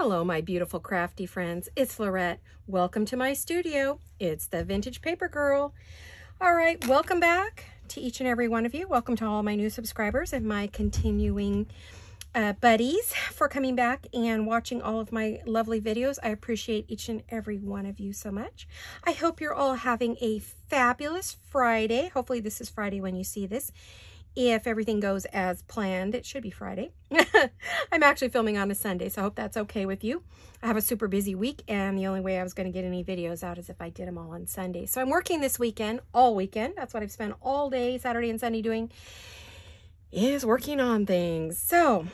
Hello, my beautiful crafty friends. It's Laurette. Welcome to my studio. It's the Vintage Paper Girl. All right, welcome back to each and every one of you. Welcome to all my new subscribers and my continuing uh, buddies for coming back and watching all of my lovely videos. I appreciate each and every one of you so much. I hope you're all having a fabulous Friday. Hopefully this is Friday when you see this if everything goes as planned. It should be Friday. I'm actually filming on a Sunday, so I hope that's okay with you. I have a super busy week, and the only way I was going to get any videos out is if I did them all on Sunday. So I'm working this weekend, all weekend. That's what I've spent all day, Saturday and Sunday doing, is working on things. So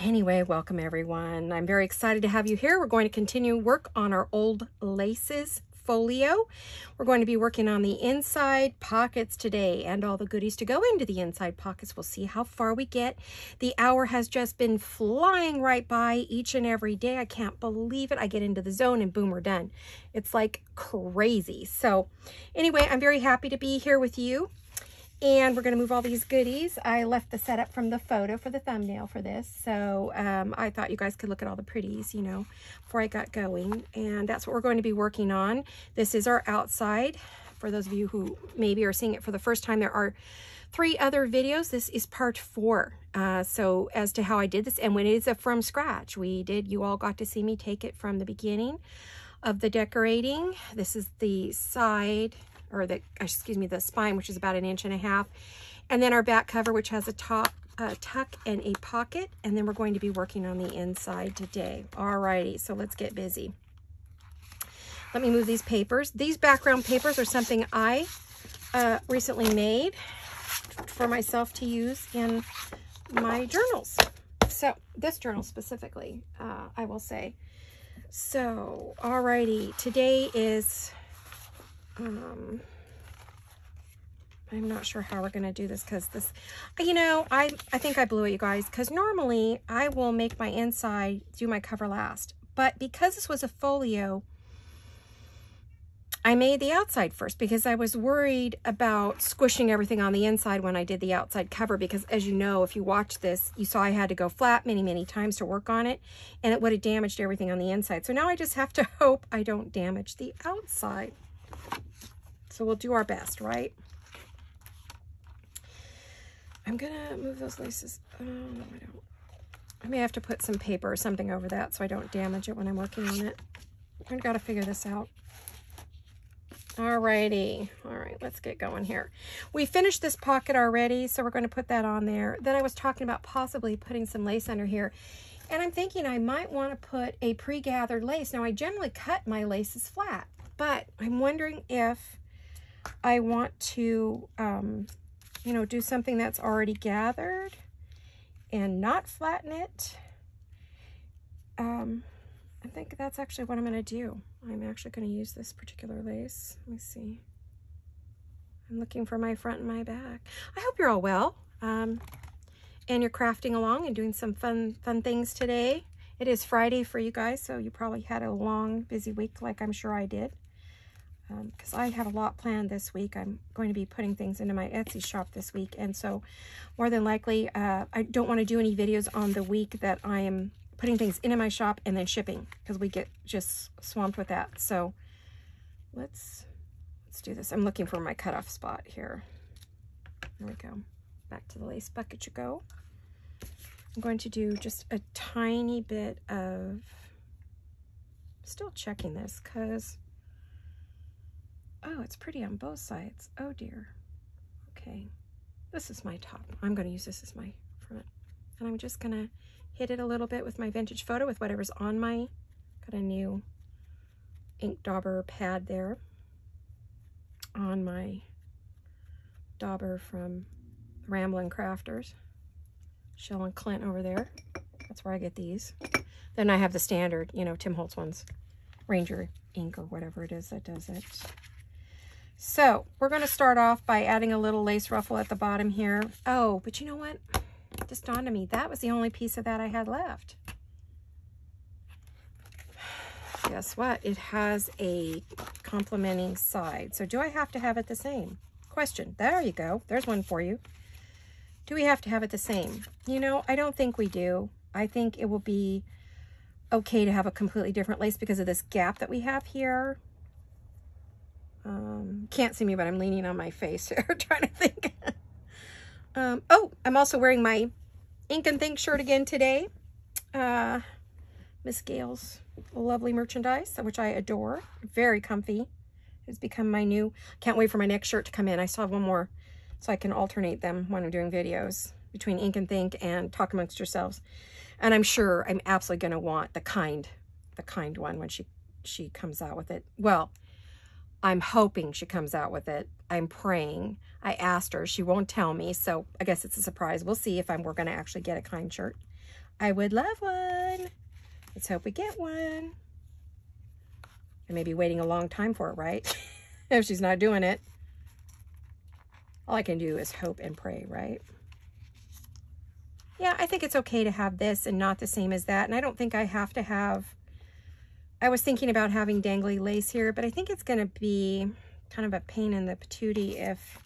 anyway, welcome everyone. I'm very excited to have you here. We're going to continue work on our old laces folio. We're going to be working on the inside pockets today and all the goodies to go into the inside pockets. We'll see how far we get. The hour has just been flying right by each and every day. I can't believe it. I get into the zone and boom, we're done. It's like crazy. So anyway, I'm very happy to be here with you. And we're going to move all these goodies. I left the setup from the photo for the thumbnail for this. So um, I thought you guys could look at all the pretties, you know, before I got going. And that's what we're going to be working on. This is our outside. For those of you who maybe are seeing it for the first time, there are three other videos. This is part four. Uh, so as to how I did this, and when it is a from scratch, we did, you all got to see me take it from the beginning of the decorating. This is the side or the, excuse me, the spine, which is about an inch and a half. And then our back cover, which has a top uh, tuck and a pocket. And then we're going to be working on the inside today. Alrighty, so let's get busy. Let me move these papers. These background papers are something I uh, recently made for myself to use in my journals. So this journal specifically, uh, I will say. So, alrighty, today is um, I'm not sure how we're going to do this because this, you know, I, I think I blew it, you guys, because normally I will make my inside, do my cover last. But because this was a folio, I made the outside first because I was worried about squishing everything on the inside when I did the outside cover because as you know, if you watch this, you saw I had to go flat many, many times to work on it and it would have damaged everything on the inside. So now I just have to hope I don't damage the outside. So we'll do our best, right? I'm gonna move those laces. Oh, I don't. I may have to put some paper or something over that so I don't damage it when I'm working on it. I've got to figure this out. Alrighty. All right, let's get going here. We finished this pocket already, so we're going to put that on there. Then I was talking about possibly putting some lace under here. And I'm thinking I might want to put a pre-gathered lace. Now, I generally cut my laces flat, but I'm wondering if I want to, um, you know, do something that's already gathered and not flatten it. Um, I think that's actually what I'm going to do. I'm actually going to use this particular lace. Let me see. I'm looking for my front and my back. I hope you're all well. Um, and you're crafting along and doing some fun, fun things today. It is Friday for you guys, so you probably had a long, busy week like I'm sure I did because um, I have a lot planned this week. I'm going to be putting things into my Etsy shop this week. And so more than likely, uh, I don't want to do any videos on the week that I am putting things into my shop and then shipping because we get just swamped with that. So let's, let's do this. I'm looking for my cutoff spot here. There we go. Back to the lace bucket you go. I'm going to do just a tiny bit of, still checking this because Oh, it's pretty on both sides. Oh dear. Okay. This is my top. I'm going to use this as my front. And I'm just going to hit it a little bit with my vintage photo with whatever's on my, got a new ink dauber pad there on my dauber from Ramblin' Crafters. Shell and Clint over there. That's where I get these. Then I have the standard, you know, Tim Holtz ones. Ranger ink or whatever it is that does it. So we're going to start off by adding a little lace ruffle at the bottom here. Oh, but you know what? It just dawned on me. That was the only piece of that I had left. Guess what? It has a complementing side. So do I have to have it the same? Question. There you go. There's one for you. Do we have to have it the same? You know, I don't think we do. I think it will be okay to have a completely different lace because of this gap that we have here. Um, can't see me, but I'm leaning on my face here, trying to think. um, oh, I'm also wearing my Ink and Think shirt again today. Uh, Miss Gayle's lovely merchandise, which I adore. Very comfy. It's become my new, can't wait for my next shirt to come in. I still have one more so I can alternate them when I'm doing videos between Ink and Think and Talk Amongst Yourselves. And I'm sure I'm absolutely going to want the kind, the kind one when she, she comes out with it. Well, I'm hoping she comes out with it. I'm praying. I asked her. She won't tell me, so I guess it's a surprise. We'll see if I'm, we're going to actually get a kind shirt. I would love one. Let's hope we get one. I may be waiting a long time for it, right? if she's not doing it. All I can do is hope and pray, right? Yeah, I think it's okay to have this and not the same as that. And I don't think I have to have... I was thinking about having dangly lace here, but I think it's going to be kind of a pain in the patootie if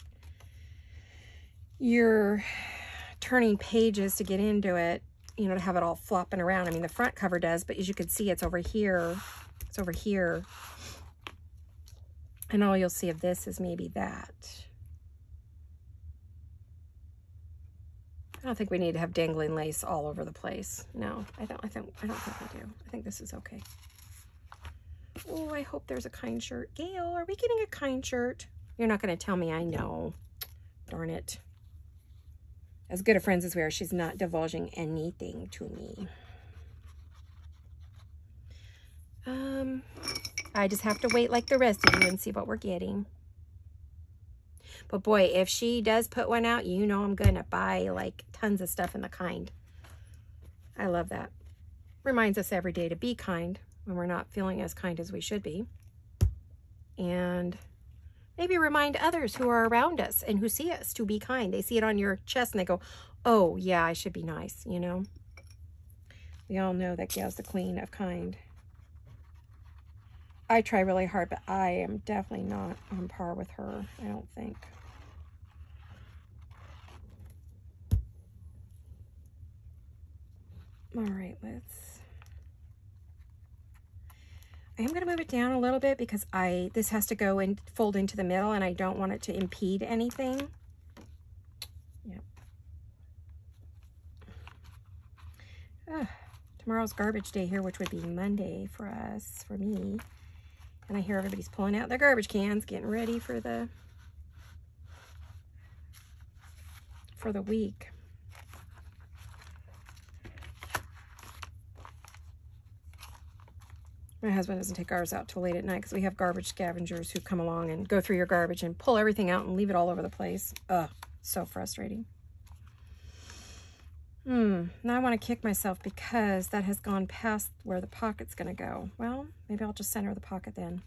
you're turning pages to get into it, you know, to have it all flopping around. I mean, the front cover does, but as you can see, it's over here it's over here. And all you'll see of this is maybe that. I don't think we need to have dangling lace all over the place. No, I don't I think I don't think we do. I think this is okay. Oh, I hope there's a kind shirt. Gayle, are we getting a kind shirt? You're not going to tell me I know. Darn it. As good of friends as we are, she's not divulging anything to me. Um, I just have to wait like the rest of you and see what we're getting. But boy, if she does put one out, you know I'm going to buy like tons of stuff in the kind. I love that. Reminds us every day to be kind when we're not feeling as kind as we should be. And maybe remind others who are around us and who see us to be kind. They see it on your chest and they go, oh, yeah, I should be nice, you know? We all know that Gayle's the queen of kind. I try really hard, but I am definitely not on par with her, I don't think. All right, let's... I am going to move it down a little bit because I this has to go and fold into the middle and I don't want it to impede anything. Yep. Ugh. Tomorrow's garbage day here, which would be Monday for us, for me. And I hear everybody's pulling out their garbage cans, getting ready for the for the week. My husband doesn't take ours out till late at night because we have garbage scavengers who come along and go through your garbage and pull everything out and leave it all over the place. Ugh, so frustrating. Hmm, now I want to kick myself because that has gone past where the pocket's going to go. Well, maybe I'll just center the pocket then.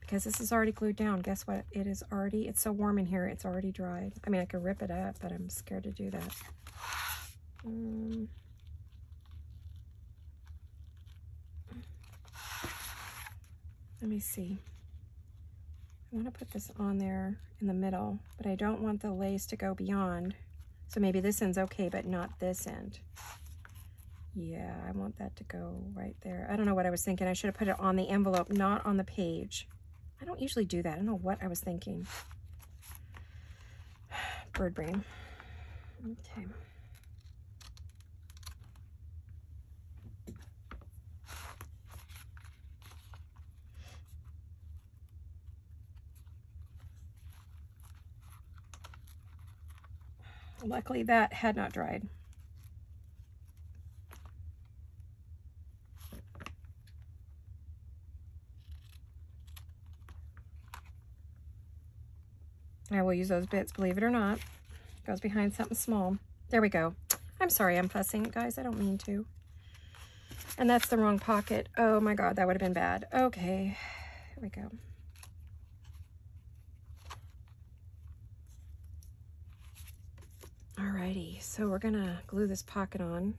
Because this is already glued down. Guess what? It is already, it's so warm in here, it's already dried. I mean, I could rip it up, but I'm scared to do that. Um, let me see. I want to put this on there in the middle, but I don't want the lace to go beyond. So maybe this end's okay, but not this end. Yeah, I want that to go right there. I don't know what I was thinking. I should have put it on the envelope, not on the page. I don't usually do that. I don't know what I was thinking. Bird brain. Okay. Luckily that had not dried. I will use those bits, believe it or not. Goes behind something small. There we go. I'm sorry I'm fussing, guys. I don't mean to. And that's the wrong pocket. Oh my God, that would have been bad. Okay, here we go. Alrighty, so we're gonna glue this pocket on.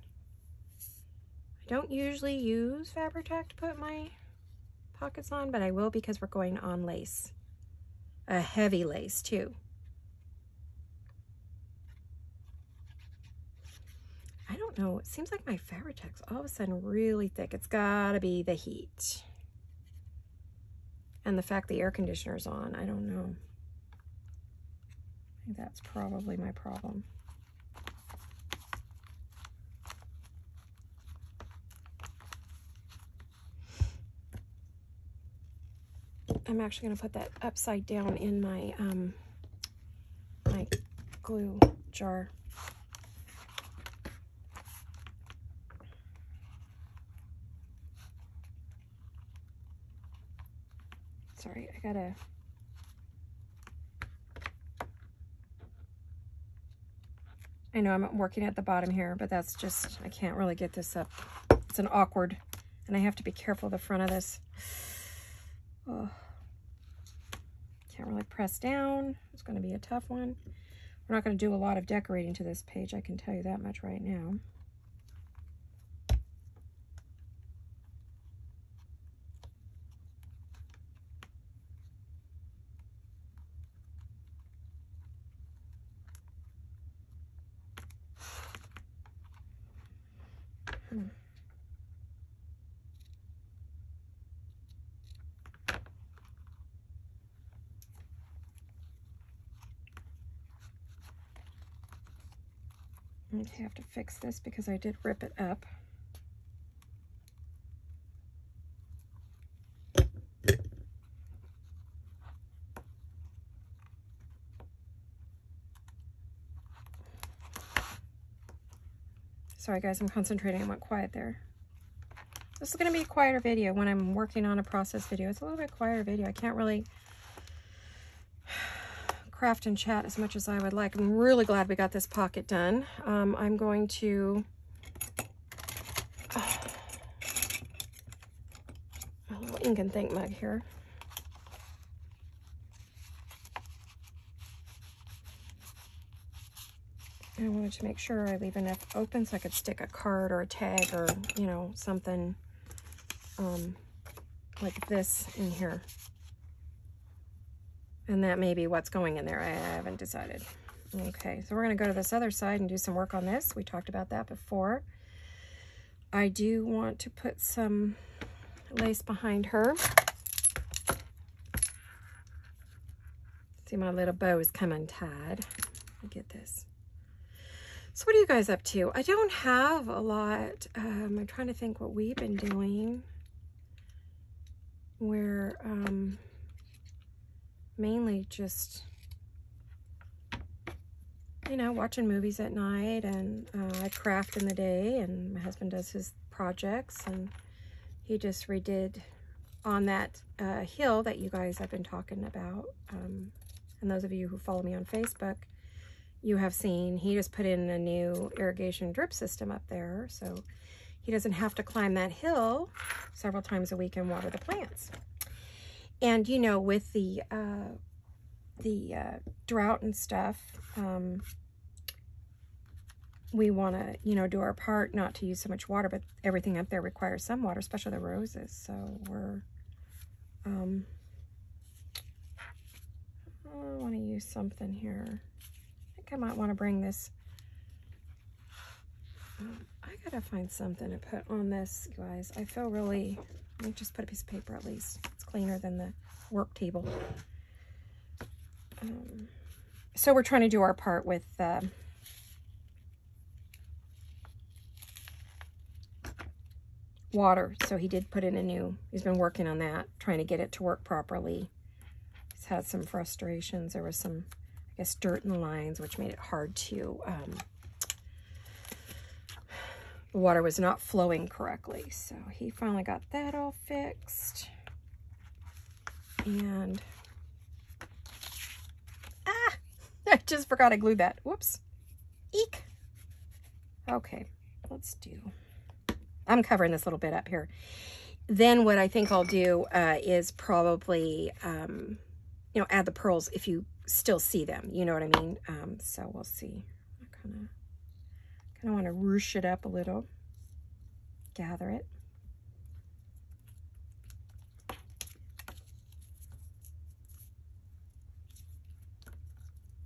I don't usually use Fabri-Tac to put my pockets on, but I will because we're going on lace. A heavy lace too. I don't know. It seems like my Fabri-Tac all of a sudden really thick. It's got to be the heat. And the fact the air conditioner's on, I don't know. I think that's probably my problem. I'm actually going to put that upside down in my um, my glue jar. Sorry, I gotta I know I'm working at the bottom here, but that's just, I can't really get this up. It's an awkward, and I have to be careful the front of this. Oh. Can't really press down. It's going to be a tough one. We're not going to do a lot of decorating to this page, I can tell you that much right now. I have to fix this because I did rip it up. Sorry guys, I'm concentrating. I went quiet there. This is going to be a quieter video when I'm working on a process video. It's a little bit quieter video. I can't really craft and chat as much as I would like. I'm really glad we got this pocket done. Um, I'm going to... Uh, a little ink and think mug here. I wanted to make sure I leave enough open so I could stick a card or a tag or, you know, something um, like this in here. And that may be what's going in there. I haven't decided. Okay, so we're going to go to this other side and do some work on this. We talked about that before. I do want to put some lace behind her. See, my little bow is come untied. Get this. So what are you guys up to? I don't have a lot. Um, I'm trying to think what we've been doing. Where um, mainly just, you know, watching movies at night and uh, I craft in the day and my husband does his projects and he just redid on that uh, hill that you guys have been talking about. Um, and those of you who follow me on Facebook, you have seen he just put in a new irrigation drip system up there. So he doesn't have to climb that hill several times a week and water the plants. And, you know, with the, uh, the uh, drought and stuff, um, we want to, you know, do our part not to use so much water, but everything up there requires some water, especially the roses. So we're, um, I want to use something here. I think I might want to bring this. Um, I gotta find something to put on this, guys. I feel really, let me just put a piece of paper at least cleaner than the work table. Um, so we're trying to do our part with uh, water. So he did put in a new, he's been working on that, trying to get it to work properly. He's had some frustrations. There was some, I guess, dirt in the lines, which made it hard to, um, the water was not flowing correctly. So he finally got that all fixed. And, ah, I just forgot I glued that. Whoops. Eek. Okay, let's do, I'm covering this little bit up here. Then what I think I'll do uh, is probably, um, you know, add the pearls if you still see them. You know what I mean? Um, so we'll see. I kind of kind of want to ruche it up a little, gather it.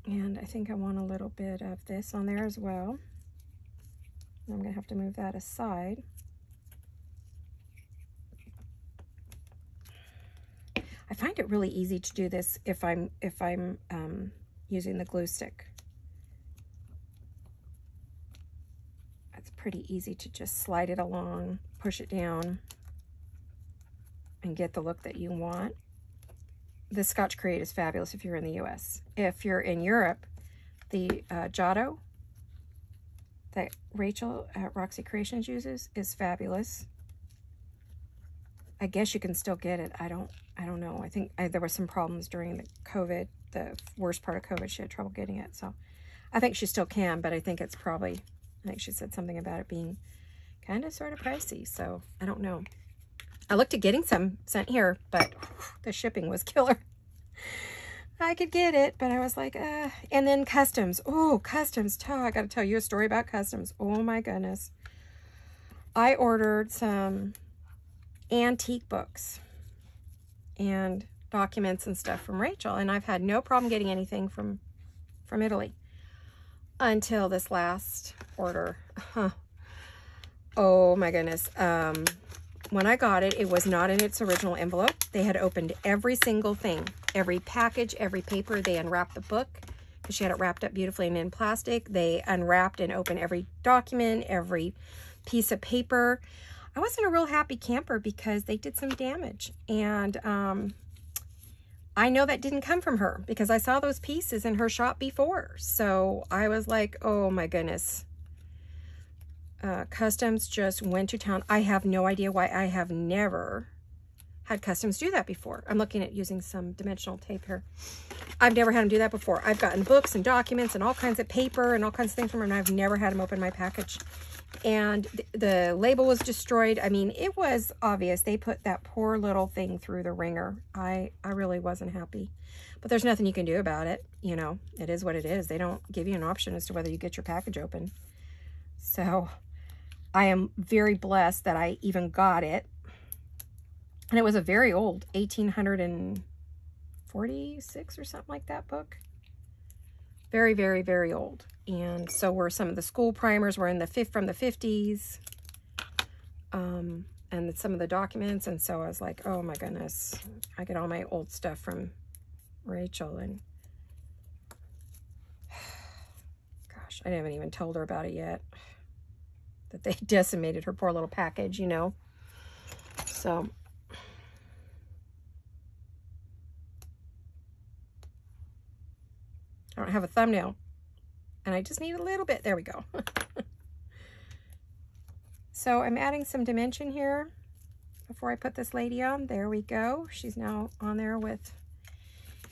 And I think I want a little bit of this on there as well. I'm going to have to move that aside. I find it really easy to do this if I'm if I'm um, using the glue stick. It's pretty easy to just slide it along, push it down, and get the look that you want. The Scotch Create is fabulous if you're in the US. If you're in Europe, the uh, Giotto that Rachel at Roxy Creations uses is fabulous. I guess you can still get it. I don't I don't know. I think I, there were some problems during the COVID, the worst part of COVID. She had trouble getting it. So I think she still can, but I think it's probably, I think she said something about it being kind of sort of pricey. So I don't know. I looked at getting some sent here, but the shipping was killer. I could get it, but I was like, uh, and then customs. Oh, customs. Oh, I got to tell you a story about customs. Oh my goodness. I ordered some antique books and documents and stuff from Rachel, and I've had no problem getting anything from from Italy until this last order. Oh my goodness. Um, when I got it, it was not in its original envelope. They had opened every single thing, every package, every paper. They unwrapped the book because she had it wrapped up beautifully and in plastic. They unwrapped and opened every document, every piece of paper. I wasn't a real happy camper because they did some damage. And um, I know that didn't come from her because I saw those pieces in her shop before. So I was like, oh my goodness. Uh, customs just went to town. I have no idea why I have never had customs do that before. I'm looking at using some dimensional tape here. I've never had them do that before. I've gotten books and documents and all kinds of paper and all kinds of things from them, and I've never had them open my package and the label was destroyed. I mean, it was obvious. They put that poor little thing through the ringer. I, I really wasn't happy. But there's nothing you can do about it. You know, it is what it is. They don't give you an option as to whether you get your package open. So I am very blessed that I even got it. And it was a very old 1846 or something like that book. Very, very, very old. And so were some of the school primers were in the fifth from the 50s. Um, and some of the documents. And so I was like, oh my goodness, I get all my old stuff from Rachel. And gosh, I haven't even told her about it yet. That they decimated her poor little package, you know. So I don't have a thumbnail. And I just need a little bit. There we go. so I'm adding some dimension here before I put this lady on. There we go. She's now on there with...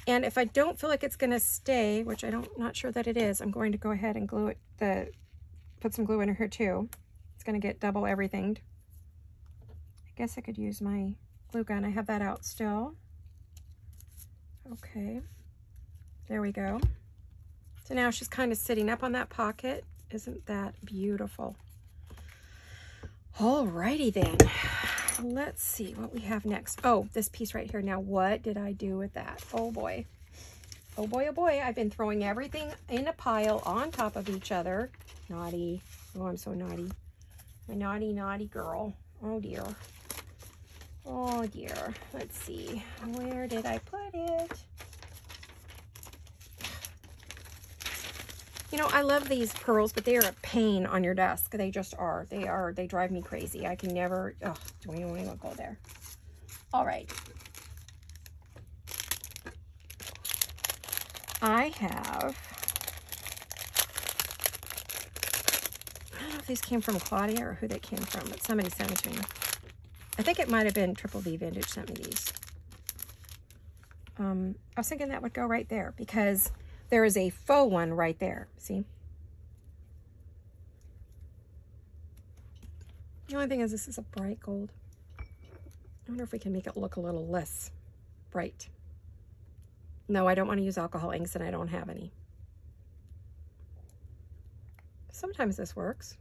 And if I don't feel like it's going to stay, which I don't, not sure that it is, I'm going to go ahead and glue it, the, put some glue in her too. Going to get double everything. I guess I could use my glue gun. I have that out still. Okay. There we go. So now she's kind of sitting up on that pocket. Isn't that beautiful? Alrighty then. Let's see what we have next. Oh, this piece right here. Now, what did I do with that? Oh boy. Oh boy, oh boy. I've been throwing everything in a pile on top of each other. Naughty. Oh, I'm so naughty. My naughty, naughty girl. Oh dear. Oh dear. Let's see. Where did I put it? You know, I love these pearls, but they are a pain on your desk. They just are. They are. They drive me crazy. I can never... Oh, do we want to go there? All right. I have... I don't know these came from Claudia or who they came from, but somebody sent it to me. I think it might have been Triple V Vintage sent me these. Um, I was thinking that would go right there because there is a faux one right there. See? The only thing is this is a bright gold. I wonder if we can make it look a little less bright. No, I don't want to use alcohol inks and I don't have any. Sometimes this works.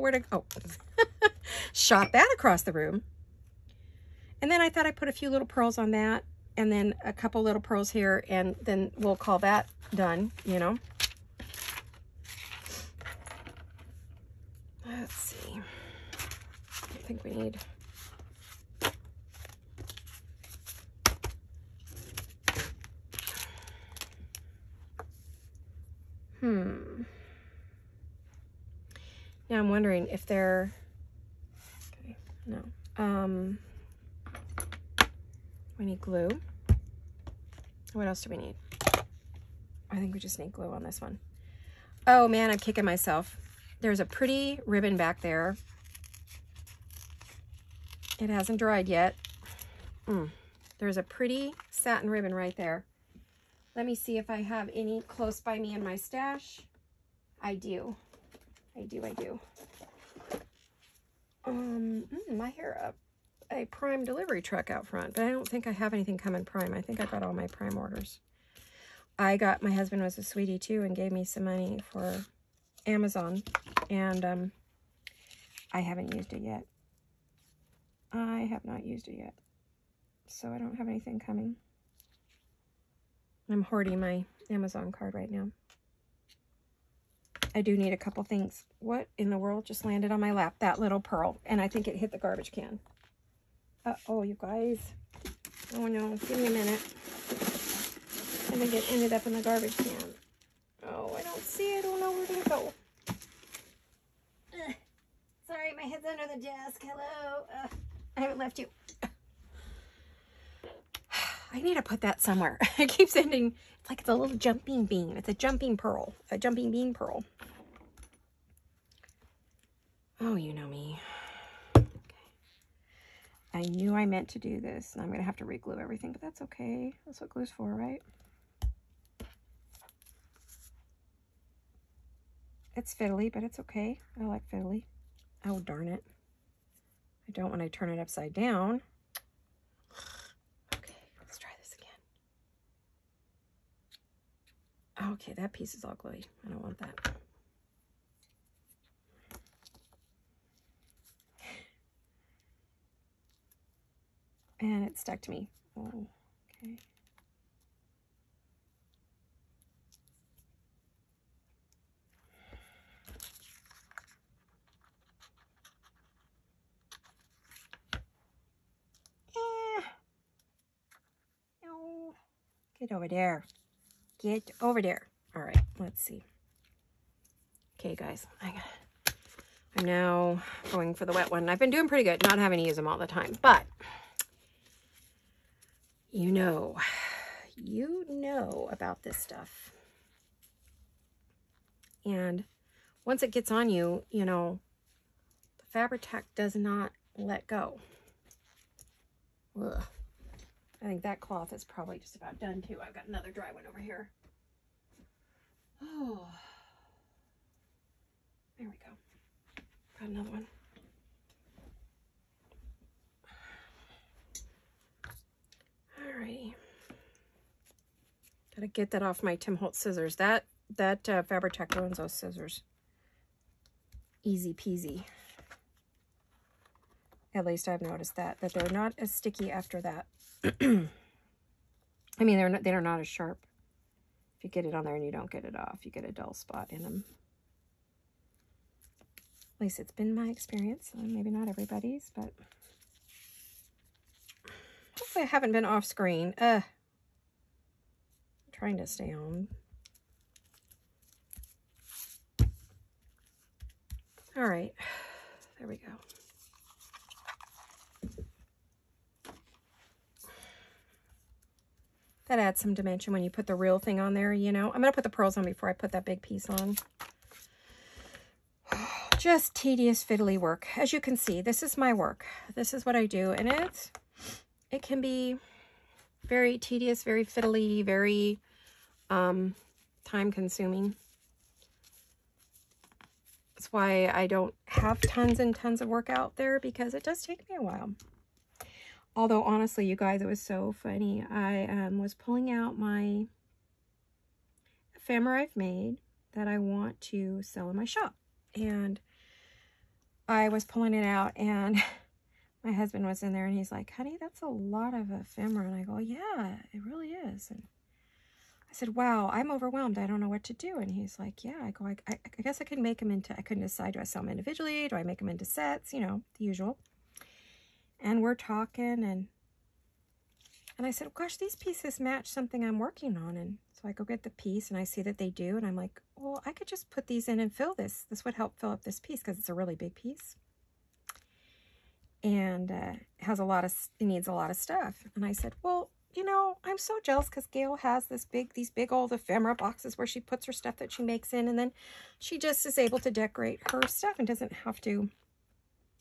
Where to go? Oh. Shot that across the room. And then I thought I put a few little pearls on that and then a couple little pearls here and then we'll call that done, you know. Let's see. I think we need... Hmm. Now I'm wondering if they're, okay, no. Um, we need glue. What else do we need? I think we just need glue on this one. Oh man, I'm kicking myself. There's a pretty ribbon back there. It hasn't dried yet. Mm. There's a pretty satin ribbon right there. Let me see if I have any close by me in my stash. I do. I do, I do. Um, mm, I hear a, a prime delivery truck out front, but I don't think I have anything coming prime. I think I got all my prime orders. I got, my husband was a sweetie too and gave me some money for Amazon and um, I haven't used it yet. I have not used it yet. So I don't have anything coming. I'm hoarding my Amazon card right now. I do need a couple things. What in the world just landed on my lap? That little pearl. And I think it hit the garbage can. Uh-oh, you guys. Oh, no. Give me a minute. I think it ended up in the garbage can. Oh, I don't see it. I don't know where to go. sorry, my head's under the desk. Hello. I haven't left you. I need to put that somewhere. I keep sending, it's like it's a little jumping bean. It's a jumping pearl, a jumping bean pearl. Oh, you know me. Okay. I knew I meant to do this, and I'm going to have to re-glue everything, but that's okay. That's what glue's for, right? It's fiddly, but it's okay. I like fiddly. Oh, darn it. I don't when I turn it upside down. Okay, that piece is ugly. I don't want that. And it stuck to me. Oh, okay. Eh. Get over there. Get over there. All right, let's see. Okay, guys, I got, I'm now going for the wet one. I've been doing pretty good, not having to use them all the time, but you know, you know about this stuff. And once it gets on you, you know, the Fabri-Tac does not let go. Ugh. I think that cloth is probably just about done too. I've got another dry one over here. Oh, there we go. Got another one. Alrighty. Gotta get that off my Tim Holtz scissors. That that uh, Fabri-Tac those scissors. Easy peasy. At least I've noticed that, that they're not as sticky after that. I mean, they're not, they're not as sharp. If you get it on there and you don't get it off, you get a dull spot in them. At least it's been my experience. Maybe not everybody's, but hopefully I haven't been off screen. Uh, I'm trying to stay on. All right, there we go. That adds some dimension when you put the real thing on there, you know. I'm going to put the pearls on before I put that big piece on. Just tedious fiddly work. As you can see, this is my work. This is what I do. And it's, it can be very tedious, very fiddly, very um, time consuming. That's why I don't have tons and tons of work out there because it does take me a while. Although, honestly, you guys, it was so funny. I um, was pulling out my ephemera I've made that I want to sell in my shop. And I was pulling it out and my husband was in there and he's like, honey, that's a lot of ephemera. And I go, yeah, it really is. And I said, wow, I'm overwhelmed. I don't know what to do. And he's like, yeah. I go, I, I, I guess I could make them into, I couldn't decide, do I sell them individually? Do I make them into sets? You know, the usual. And we're talking and and I said, gosh, these pieces match something I'm working on. And so I go get the piece and I see that they do. And I'm like, well, I could just put these in and fill this. This would help fill up this piece because it's a really big piece. And uh, has a lot of, it needs a lot of stuff. And I said, well, you know, I'm so jealous because Gail has this big, these big old ephemera boxes where she puts her stuff that she makes in. And then she just is able to decorate her stuff and doesn't have to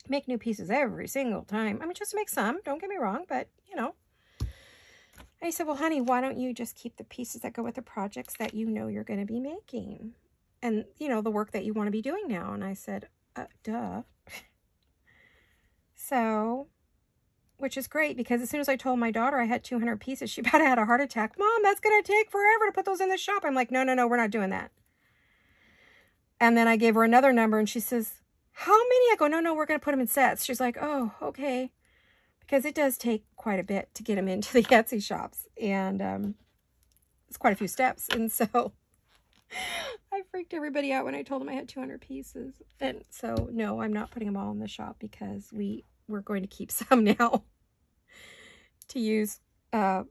make new pieces every single time. I mean, just make some, don't get me wrong, but, you know. He said, well, honey, why don't you just keep the pieces that go with the projects that you know you're going to be making? And, you know, the work that you want to be doing now. And I said, uh, duh. so, which is great because as soon as I told my daughter I had 200 pieces, she about had a heart attack. Mom, that's going to take forever to put those in the shop. I'm like, no, no, no, we're not doing that. And then I gave her another number and she says, how many? I go, no, no, we're going to put them in sets. She's like, oh, okay. Because it does take quite a bit to get them into the Etsy shops. And um, it's quite a few steps. And so I freaked everybody out when I told them I had 200 pieces. And so, no, I'm not putting them all in the shop because we, we're going to keep some now to use, uh,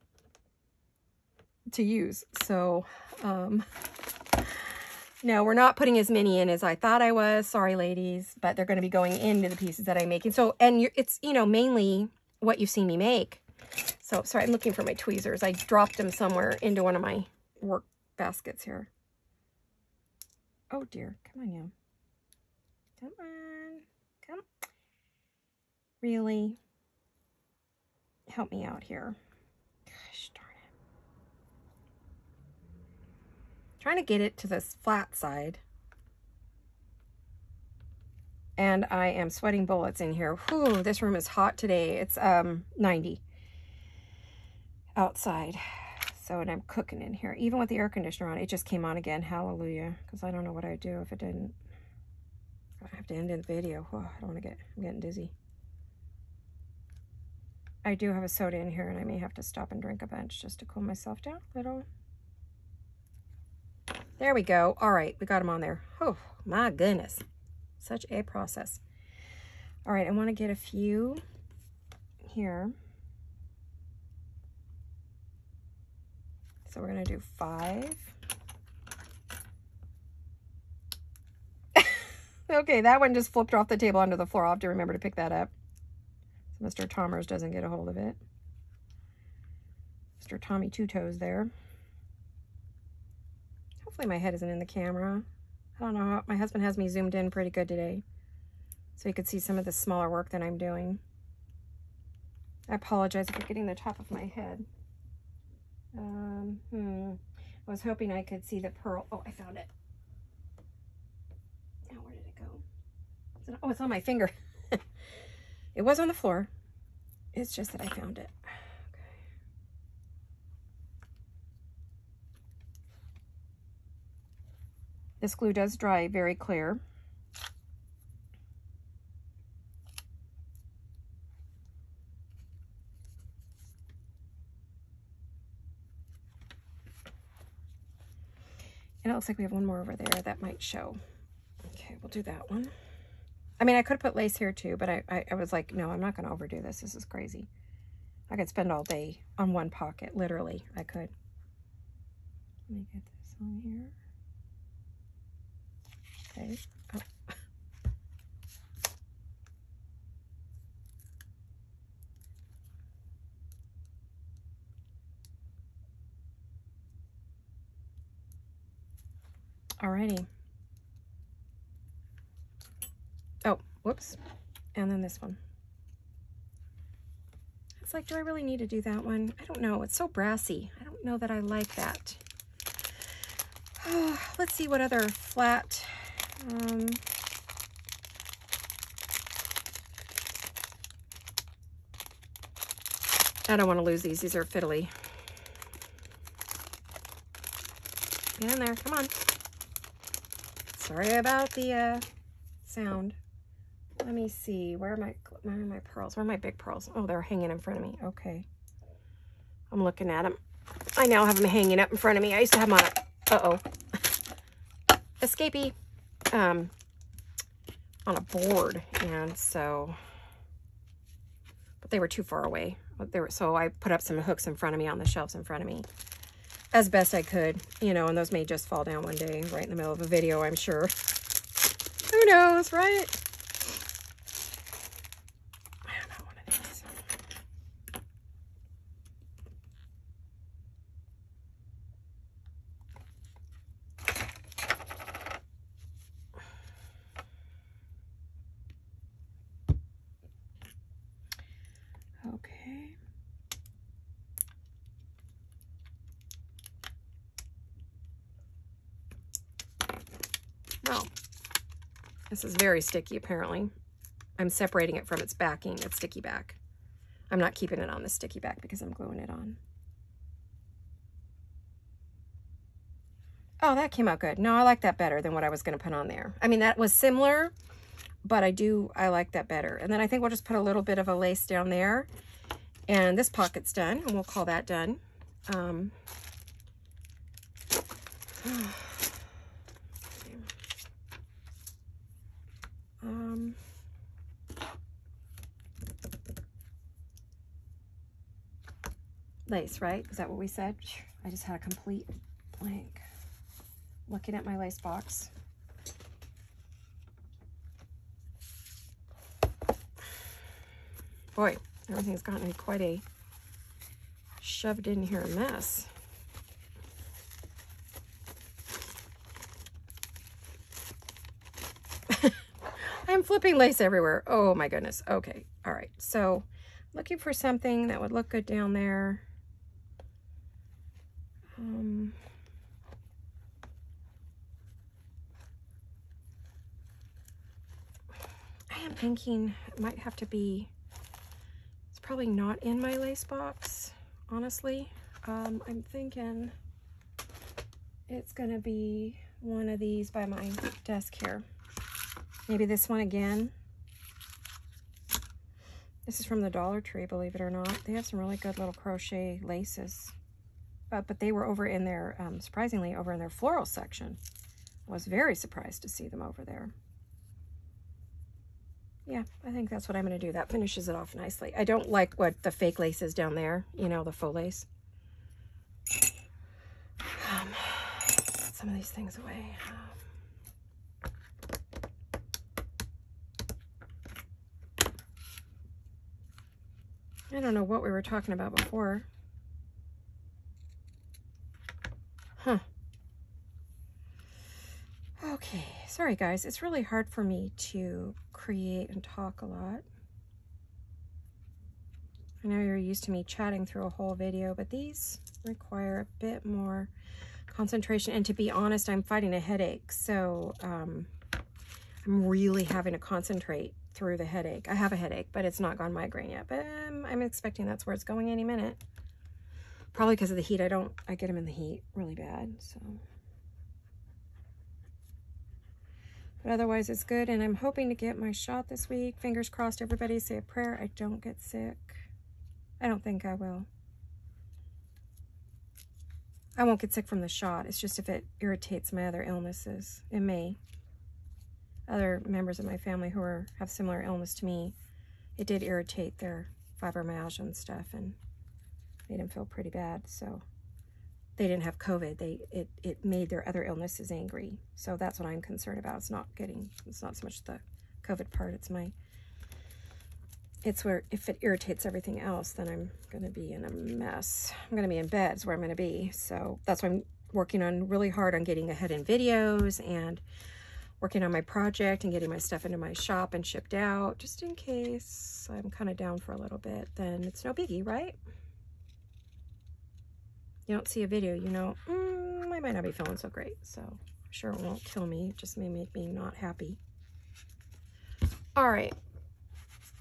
to use. So, um, no, we're not putting as many in as I thought I was. Sorry, ladies, but they're going to be going into the pieces that I'm making. So, and it's, you know, mainly what you've seen me make. So, sorry, I'm looking for my tweezers. I dropped them somewhere into one of my work baskets here. Oh, dear. Come on, you. Come on. Come. Really? Help me out here. Trying to get it to this flat side. And I am sweating bullets in here. Whew, this room is hot today. It's um 90 outside. So, and I'm cooking in here. Even with the air conditioner on, it just came on again. Hallelujah. Because I don't know what I'd do if it didn't. I have to end the video. I don't want to get, I'm getting dizzy. I do have a soda in here, and I may have to stop and drink a bunch just to cool myself down a little. There we go. All right, we got them on there. Oh, my goodness. Such a process. All right, I want to get a few here. So we're going to do five. okay, that one just flipped off the table onto the floor. I'll have to remember to pick that up. So Mr. Tomers doesn't get a hold of it. Mr. Tommy Two Toes there. Hopefully my head isn't in the camera. I don't know. My husband has me zoomed in pretty good today. So you could see some of the smaller work that I'm doing. I apologize for getting the top of my head. Um, hmm. I was hoping I could see the pearl. Oh, I found it. Now, where did it go? Oh, it's on my finger. it was on the floor. It's just that I found it. This glue does dry very clear. And it looks like we have one more over there that might show. Okay, we'll do that one. I mean, I could put lace here too, but I, I, I was like, no, I'm not going to overdo this. This is crazy. I could spend all day on one pocket. Literally, I could. Let me get this on here. Okay. Oh. Alrighty. Oh, whoops. And then this one. It's like, do I really need to do that one? I don't know. It's so brassy. I don't know that I like that. Oh, let's see what other flat um, I don't want to lose these. These are fiddly. Get in there. Come on. Sorry about the uh, sound. Let me see. Where are my where are my pearls? Where are my big pearls? Oh, they're hanging in front of me. Okay. I'm looking at them. I now have them hanging up in front of me. I used to have them on. Uh-oh. Escapee um, on a board. And so but they were too far away. They were, so I put up some hooks in front of me on the shelves in front of me as best I could, you know, and those may just fall down one day right in the middle of a video, I'm sure. Who knows, right? This is very sticky, apparently. I'm separating it from its backing, its sticky back. I'm not keeping it on the sticky back because I'm gluing it on. Oh, that came out good. No, I like that better than what I was going to put on there. I mean, that was similar, but I do, I like that better. And then I think we'll just put a little bit of a lace down there. And this pocket's done, and we'll call that done. Um, Um, lace, right? Is that what we said? I just had a complete blank. Looking at my lace box. Boy, everything's gotten quite a shoved in here mess. I'm flipping lace everywhere. Oh my goodness. Okay. All right. So looking for something that would look good down there. Um, I am thinking it might have to be, it's probably not in my lace box, honestly. Um, I'm thinking it's going to be one of these by my desk here. Maybe this one again. This is from the Dollar Tree, believe it or not. They have some really good little crochet laces. Uh, but they were over in their, um, surprisingly, over in their floral section. Was very surprised to see them over there. Yeah, I think that's what I'm going to do. That finishes it off nicely. I don't like what the fake lace is down there. You know, the faux lace. Um, put some of these things away. I don't know what we were talking about before. Huh. Okay, sorry guys. It's really hard for me to create and talk a lot. I know you're used to me chatting through a whole video, but these require a bit more concentration. And to be honest, I'm fighting a headache, so um, I'm really having to concentrate through the headache. I have a headache, but it's not gone migraine yet. But um, I'm expecting that's where it's going any minute. Probably because of the heat. I don't, I get them in the heat really bad, so. But otherwise, it's good. And I'm hoping to get my shot this week. Fingers crossed, everybody say a prayer. I don't get sick. I don't think I will. I won't get sick from the shot. It's just if it irritates my other illnesses. It may other members of my family who are have similar illness to me, it did irritate their fibromyalgia and stuff and made them feel pretty bad. So they didn't have COVID. They it it made their other illnesses angry. So that's what I'm concerned about. It's not getting it's not so much the COVID part, it's my it's where if it irritates everything else, then I'm going to be in a mess. I'm going to be in bed is where I'm going to be. So that's why I'm working on really hard on getting ahead in videos and working on my project and getting my stuff into my shop and shipped out just in case I'm kind of down for a little bit then it's no biggie right you don't see a video you know mm, I might not be feeling so great so I'm sure it won't kill me it just may make me not happy all right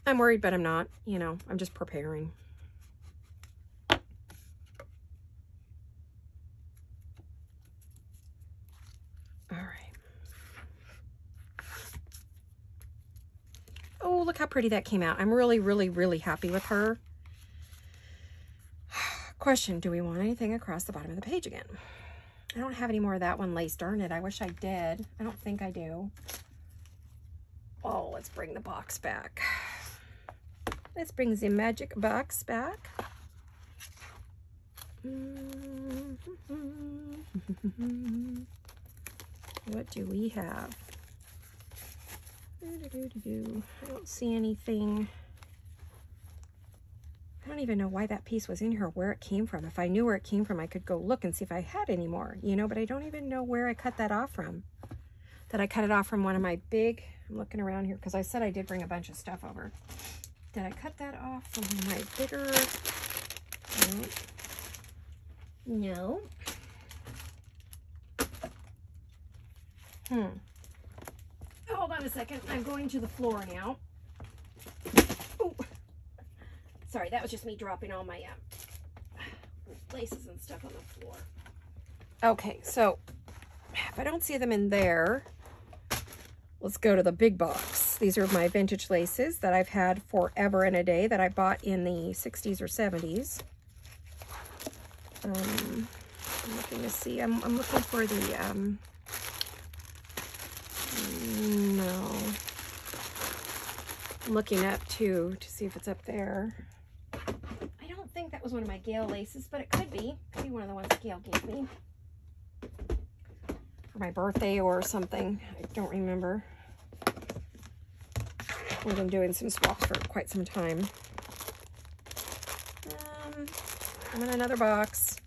I'm worried but I'm not you know I'm just preparing All right. Oh, look how pretty that came out. I'm really, really, really happy with her. Question, do we want anything across the bottom of the page again? I don't have any more of that one lace, darn it. I wish I did. I don't think I do. Oh, let's bring the box back. Let's bring the magic box back. Mm-hmm. what do we have? I don't see anything. I don't even know why that piece was in here, where it came from. If I knew where it came from, I could go look and see if I had any more, you know, but I don't even know where I cut that off from. That I cut it off from one of my big, I'm looking around here because I said I did bring a bunch of stuff over. Did I cut that off from my bigger, no. No. Hmm. Hold on a second. I'm going to the floor now. Ooh. Sorry, that was just me dropping all my uh, laces and stuff on the floor. Okay, so if I don't see them in there, let's go to the big box. These are my vintage laces that I've had forever and a day that I bought in the 60s or 70s. Um, I'm looking to see. I'm, I'm looking for the, um, no. I'm looking up too to see if it's up there. I don't think that was one of my Gail laces, but it could be. Could be one of the ones Gail gave me for my birthday or something. I don't remember. We've been doing some swaps for quite some time. Um, I'm in another box.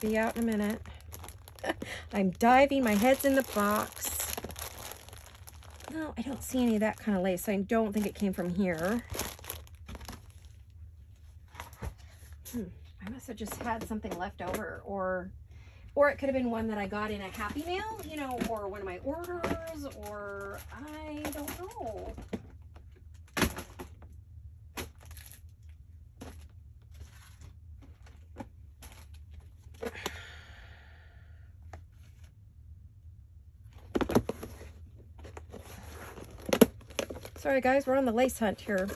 Be out in a minute. I'm diving. My head's in the box. No, I don't see any of that kind of lace. I don't think it came from here. I must have just had something left over or or it could have been one that I got in a Happy Mail, you know, or one of my orders, or I don't know. Sorry guys, we're on the lace hunt here.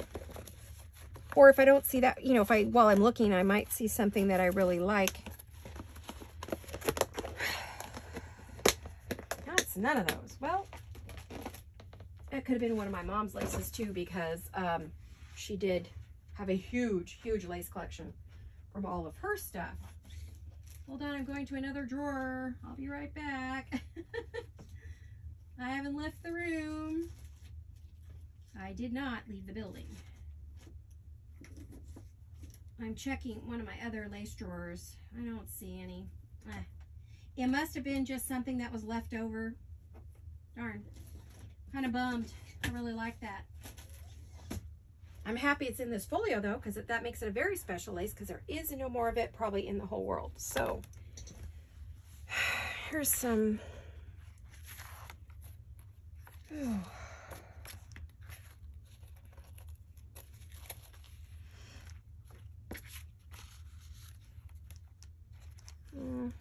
Or if I don't see that, you know, if I, while I'm looking, I might see something that I really like. That's none of those. Well, that could have been one of my mom's laces too because um, she did have a huge, huge lace collection from all of her stuff. Hold on, I'm going to another drawer. I'll be right back. I haven't left the room. I did not leave the building. I'm checking one of my other lace drawers. I don't see any. Eh. It must have been just something that was left over. Darn. Kind of bummed. I really like that. I'm happy it's in this folio though, because that makes it a very special lace because there is no more of it probably in the whole world. So here's some. Oh. Mm,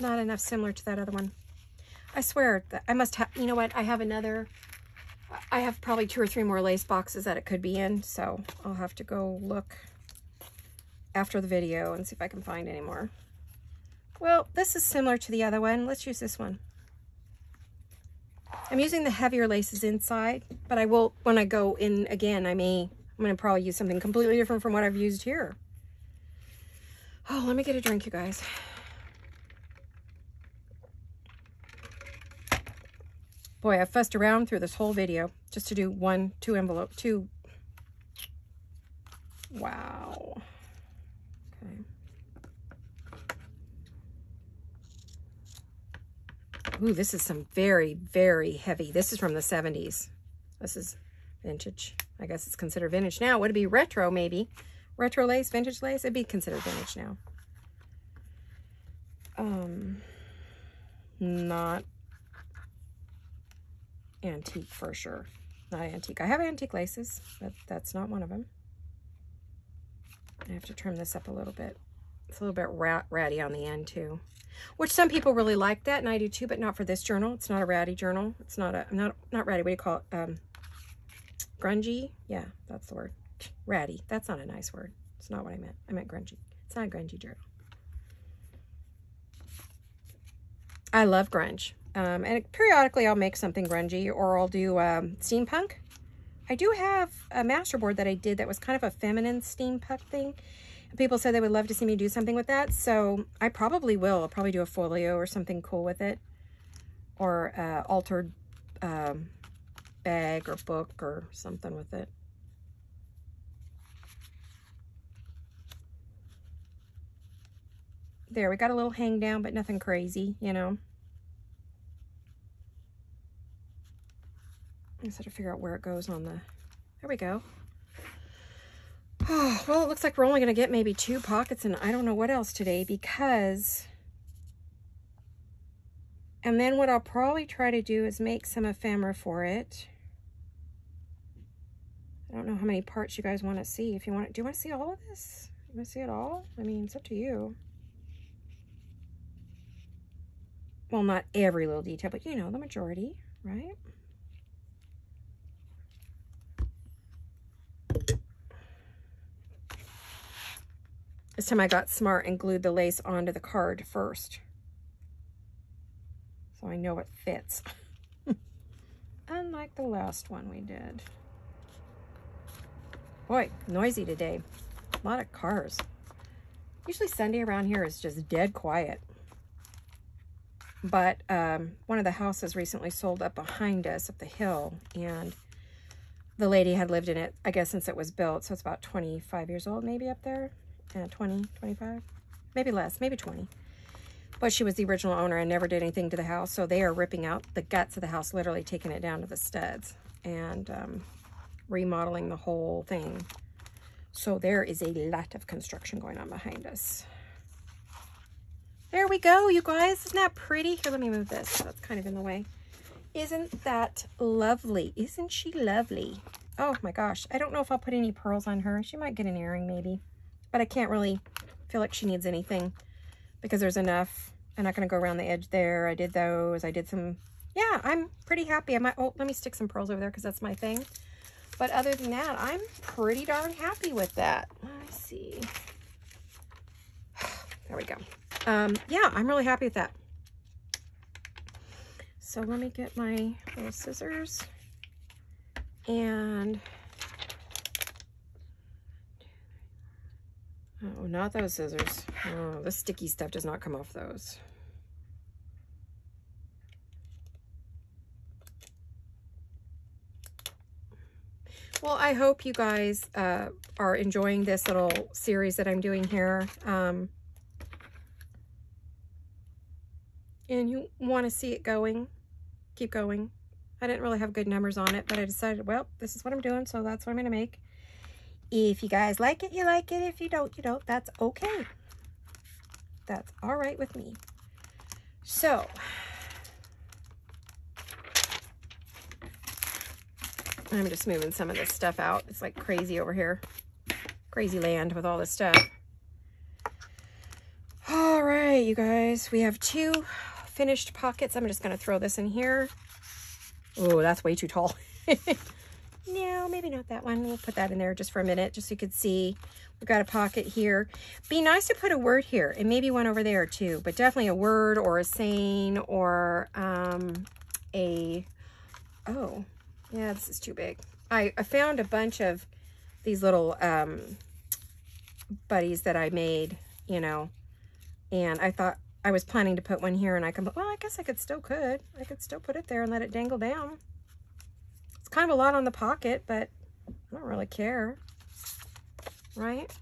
not enough similar to that other one. I swear that I must have, you know what? I have another, I have probably two or three more lace boxes that it could be in. So I'll have to go look after the video and see if I can find any more. Well, this is similar to the other one. Let's use this one. I'm using the heavier laces inside, but I will, when I go in again, I may, I'm going to probably use something completely different from what I've used here. Oh, let me get a drink, you guys. Boy, I fussed around through this whole video just to do one, two envelope, two. Wow. Okay. Ooh, this is some very, very heavy. This is from the 70s. This is vintage. I guess it's considered vintage now. Would it be retro, maybe? Retro lace, vintage lace? It'd be considered vintage now. Um, not antique for sure. Not antique. I have antique laces, but that's not one of them. I have to trim this up a little bit. It's a little bit rat ratty on the end too. Which some people really like that, and I do too, but not for this journal. It's not a ratty journal. It's not a, not, not ratty, what do you call it? Um, grungy? Yeah, that's the word. Ratty. That's not a nice word. It's not what I meant. I meant grungy. It's not a grungy journal. I love grunge. Um, and periodically I'll make something grungy or I'll do um, steampunk. I do have a masterboard that I did that was kind of a feminine steampunk thing. People said they would love to see me do something with that, so I probably will. I'll probably do a folio or something cool with it. Or uh, altered um, bag or book or something with it. There, we got a little hang down, but nothing crazy, you know. I just have to figure out where it goes on the, there we go. Oh, well, it looks like we're only going to get maybe two pockets and I don't know what else today because, and then what I'll probably try to do is make some ephemera for it. I don't know how many parts you guys want to see. If you want, do you want to see all of this? You want to see it all? I mean, it's up to you. Well, not every little detail, but you know, the majority, right? This time I got smart and glued the lace onto the card first. So I know it fits. Unlike the last one we did. Boy, noisy today. A lot of cars. Usually Sunday around here is just dead quiet. But um, one of the houses recently sold up behind us up the hill. And the lady had lived in it, I guess, since it was built. So it's about 25 years old maybe up there. Uh, 20, 25, maybe less, maybe 20. But she was the original owner and never did anything to the house. So they are ripping out the guts of the house, literally taking it down to the studs. And um, remodeling the whole thing. So there is a lot of construction going on behind us. There we go, you guys. Isn't that pretty? Here, let me move this. That's kind of in the way. Isn't that lovely? Isn't she lovely? Oh my gosh. I don't know if I'll put any pearls on her. She might get an earring maybe. But I can't really feel like she needs anything because there's enough. I'm not going to go around the edge there. I did those. I did some... Yeah, I'm pretty happy. I might... Oh, let me stick some pearls over there because that's my thing. But other than that, I'm pretty darn happy with that. Let me see. There we go. Um, yeah, I'm really happy with that. So let me get my little scissors and oh, not those scissors. Oh, the sticky stuff does not come off those. Well, I hope you guys uh, are enjoying this little series that I'm doing here. Um, and you want to see it going, keep going. I didn't really have good numbers on it, but I decided, well, this is what I'm doing, so that's what I'm going to make. If you guys like it, you like it. If you don't, you don't. That's okay. That's all right with me. So, I'm just moving some of this stuff out. It's like crazy over here. Crazy land with all this stuff. All right, you guys. We have two finished pockets. I'm just going to throw this in here. Oh, that's way too tall. no, maybe not that one. We'll put that in there just for a minute, just so you could see. We've got a pocket here. Be nice to put a word here, and maybe one over there too, but definitely a word or a saying or um, a, oh, yeah, this is too big. I, I found a bunch of these little um, buddies that I made, you know, and I thought I was planning to put one here and I could, well, I guess I could still could. I could still put it there and let it dangle down. It's kind of a lot on the pocket, but I don't really care, right?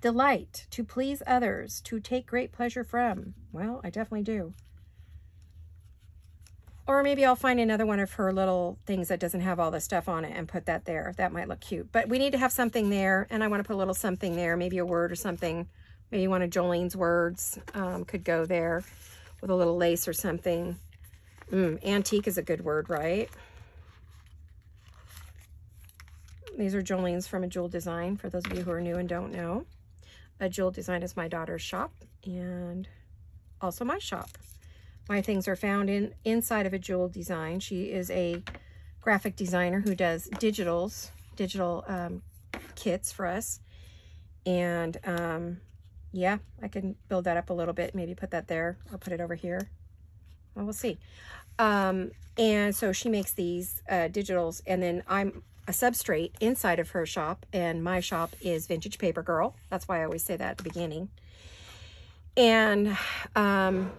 Delight, to please others, to take great pleasure from. Well, I definitely do. Or maybe I'll find another one of her little things that doesn't have all the stuff on it and put that there. That might look cute. But we need to have something there, and I want to put a little something there, maybe a word or something. Maybe one of Jolene's words um, could go there with a little lace or something. Mm, antique is a good word, right? These are Jolene's from A Jewel Design, for those of you who are new and don't know. A Jewel Design is my daughter's shop and also my shop. My things are found in inside of a jewel design. She is a graphic designer who does digitals, digital um, kits for us. And um, yeah, I can build that up a little bit, maybe put that there or put it over here. Well, we'll see. Um, And so she makes these uh, digitals, and then I'm a substrate inside of her shop, and my shop is Vintage Paper Girl. That's why I always say that at the beginning. And um,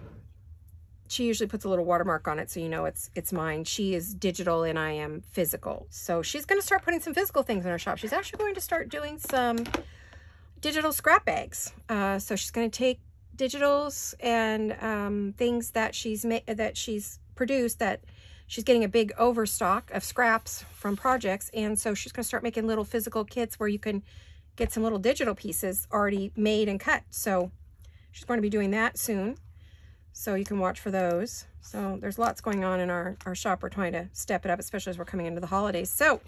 she usually puts a little watermark on it so you know it's it's mine. She is digital and I am physical. So she's going to start putting some physical things in her shop. She's actually going to start doing some digital scrap bags. Uh, so she's going to take digitals and um, things that she's made that she's produced that she's getting a big overstock of scraps from projects and so she's going to start making little physical kits where you can get some little digital pieces already made and cut. So she's going to be doing that soon. So you can watch for those. So there's lots going on in our our shop. We're trying to step it up especially as we're coming into the holidays. So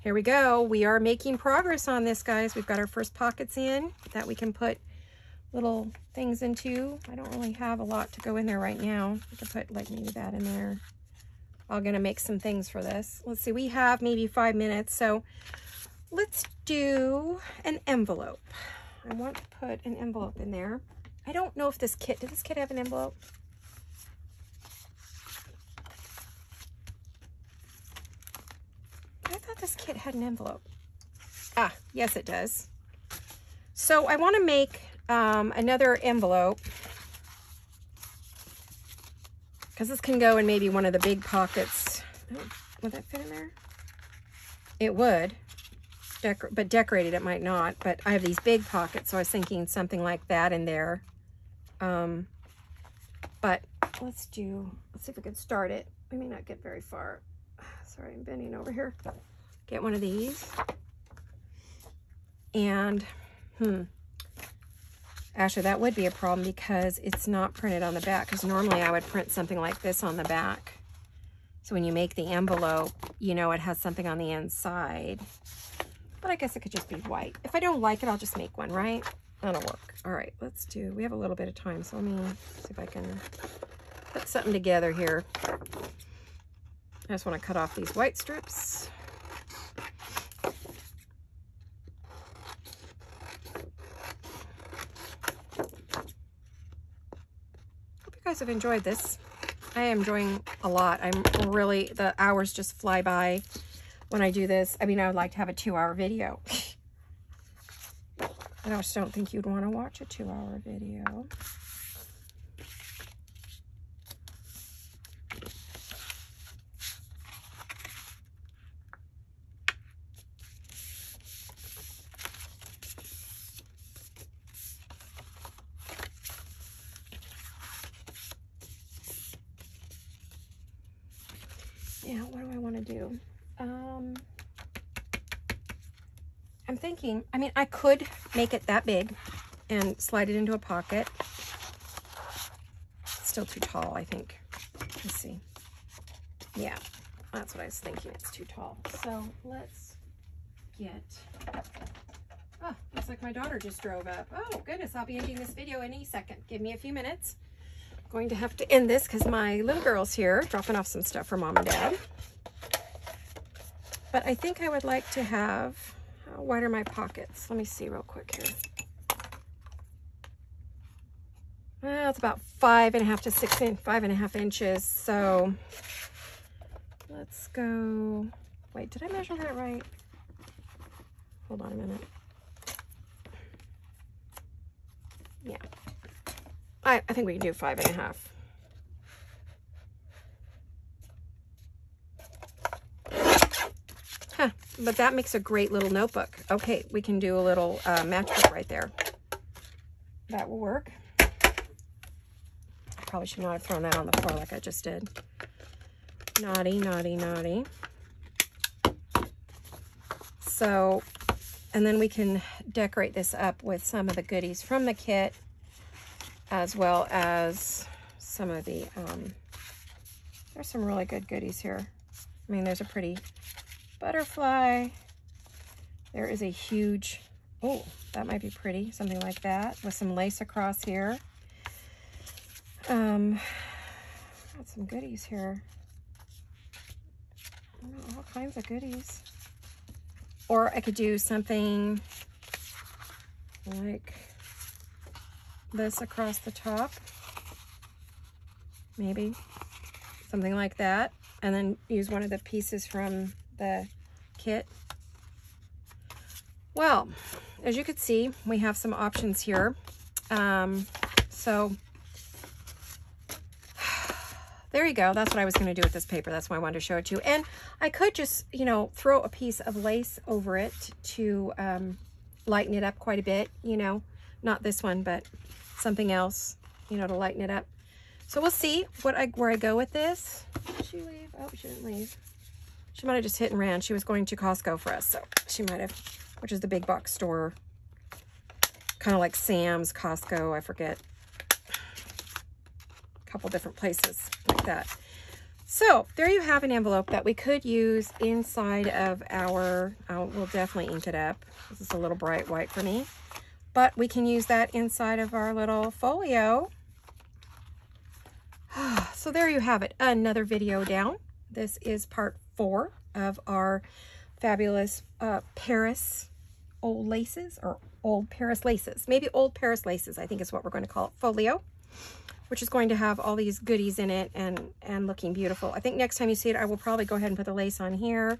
here we go. We are making progress on this guys. We've got our first pockets in that we can put little things into. I don't really have a lot to go in there right now. I could put like maybe that in there. I'm going to make some things for this. Let's see, we have maybe five minutes. So let's do an envelope. I want to put an envelope in there. I don't know if this kit, did this kit have an envelope? I thought this kit had an envelope. Ah, yes it does. So I want to make um, another envelope because this can go in maybe one of the big pockets. Oh, would that fit in there? It would, Decor but decorated it might not. But I have these big pockets, so I was thinking something like that in there. Um, but let's do, let's see if we can start it. We may not get very far. Sorry, I'm bending over here. Get one of these. And, hmm, Actually, that would be a problem because it's not printed on the back. Because normally I would print something like this on the back. So when you make the envelope, you know it has something on the inside. But I guess it could just be white. If I don't like it, I'll just make one, right? That'll work. All right, let's do, we have a little bit of time, so let me see if I can put something together here. I just want to cut off these white strips. Guys have enjoyed this. I am enjoying a lot. I'm really, the hours just fly by when I do this. I mean, I would like to have a two-hour video. I just don't think you'd want to watch a two-hour video. do. Um, I'm thinking, I mean, I could make it that big and slide it into a pocket. It's still too tall, I think. Let's see. Yeah, that's what I was thinking. It's too tall. So let's get... Oh, looks like my daughter just drove up. Oh, goodness, I'll be ending this video any second. Give me a few minutes. I'm going to have to end this because my little girl's here dropping off some stuff for mom and dad. But I think I would like to have, how wide are my pockets? Let me see real quick here. Well, it's about five and a half to six in, five and a half inches. So let's go, wait, did I measure that right? Hold on a minute. Yeah, I, I think we can do five and a half. Huh, but that makes a great little notebook. Okay, we can do a little uh, matchbook right there. That will work. I probably should not have thrown that on the floor like I just did. Naughty, naughty, naughty. So, and then we can decorate this up with some of the goodies from the kit, as well as some of the, um, there's some really good goodies here. I mean, there's a pretty butterfly. There is a huge, oh, that might be pretty, something like that, with some lace across here. Um, got some goodies here. all kinds of goodies. Or I could do something like this across the top. Maybe. Something like that. and then use one of the pieces from the kit. Well, as you can see, we have some options here. Um, so there you go. That's what I was going to do with this paper. That's why I wanted to show it to you. And I could just, you know, throw a piece of lace over it to um, lighten it up quite a bit, you know. Not this one, but something else, you know, to lighten it up. So we'll see what I where I go with this. Did she leave? Oh, she didn't leave. She might have just hit and ran. She was going to Costco for us, so she might have, which is the big box store. Kind of like Sam's, Costco, I forget A couple different places like that. So there you have an envelope that we could use inside of our, oh, we'll definitely ink it up. This is a little bright white for me. But we can use that inside of our little folio. So there you have it, another video down. This is part four of our fabulous uh, Paris old laces or old Paris laces. Maybe old Paris laces, I think is what we're going to call it, folio which is going to have all these goodies in it and, and looking beautiful. I think next time you see it, I will probably go ahead and put the lace on here.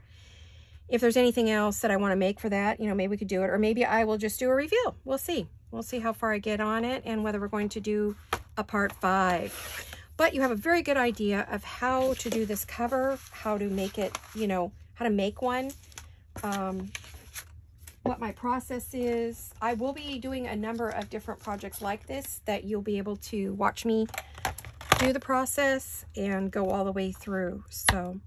If there's anything else that I want to make for that, you know, maybe we could do it. Or maybe I will just do a review. We'll see. We'll see how far I get on it and whether we're going to do a part five. But you have a very good idea of how to do this cover, how to make it, you know, how to make one. Um, what my process is. I will be doing a number of different projects like this that you'll be able to watch me do the process and go all the way through. So,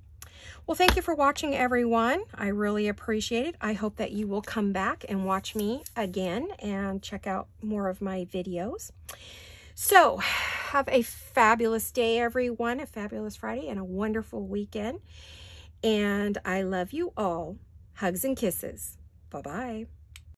well, thank you for watching, everyone. I really appreciate it. I hope that you will come back and watch me again and check out more of my videos. So, have a fabulous day, everyone, a fabulous Friday, and a wonderful weekend. And I love you all. Hugs and kisses. Bye-bye.